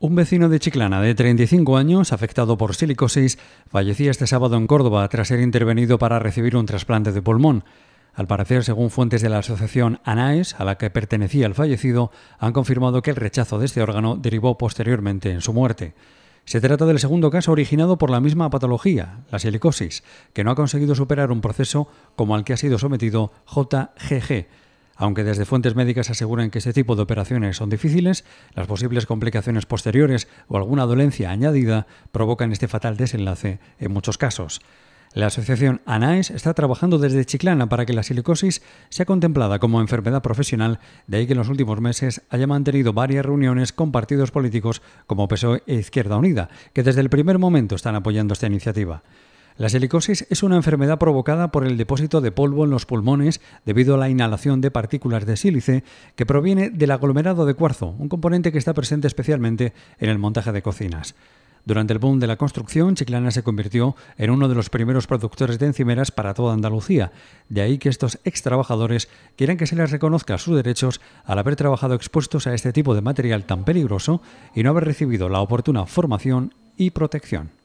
Un vecino de Chiclana de 35 años, afectado por silicosis, fallecía este sábado en Córdoba tras ser intervenido para recibir un trasplante de pulmón. Al parecer, según fuentes de la asociación ANAES, a la que pertenecía el fallecido, han confirmado que el rechazo de este órgano derivó posteriormente en su muerte. Se trata del segundo caso originado por la misma patología, la silicosis, que no ha conseguido superar un proceso como al que ha sido sometido JGG, aunque desde fuentes médicas aseguran que este tipo de operaciones son difíciles, las posibles complicaciones posteriores o alguna dolencia añadida provocan este fatal desenlace en muchos casos. La asociación ANAES está trabajando desde Chiclana para que la silicosis sea contemplada como enfermedad profesional, de ahí que en los últimos meses haya mantenido varias reuniones con partidos políticos como PSOE e Izquierda Unida, que desde el primer momento están apoyando esta iniciativa. La silicosis es una enfermedad provocada por el depósito de polvo en los pulmones debido a la inhalación de partículas de sílice que proviene del aglomerado de cuarzo, un componente que está presente especialmente en el montaje de cocinas. Durante el boom de la construcción, Chiclana se convirtió en uno de los primeros productores de encimeras para toda Andalucía. De ahí que estos ex trabajadores quieran que se les reconozca sus derechos al haber trabajado expuestos a este tipo de material tan peligroso y no haber recibido la oportuna formación y protección.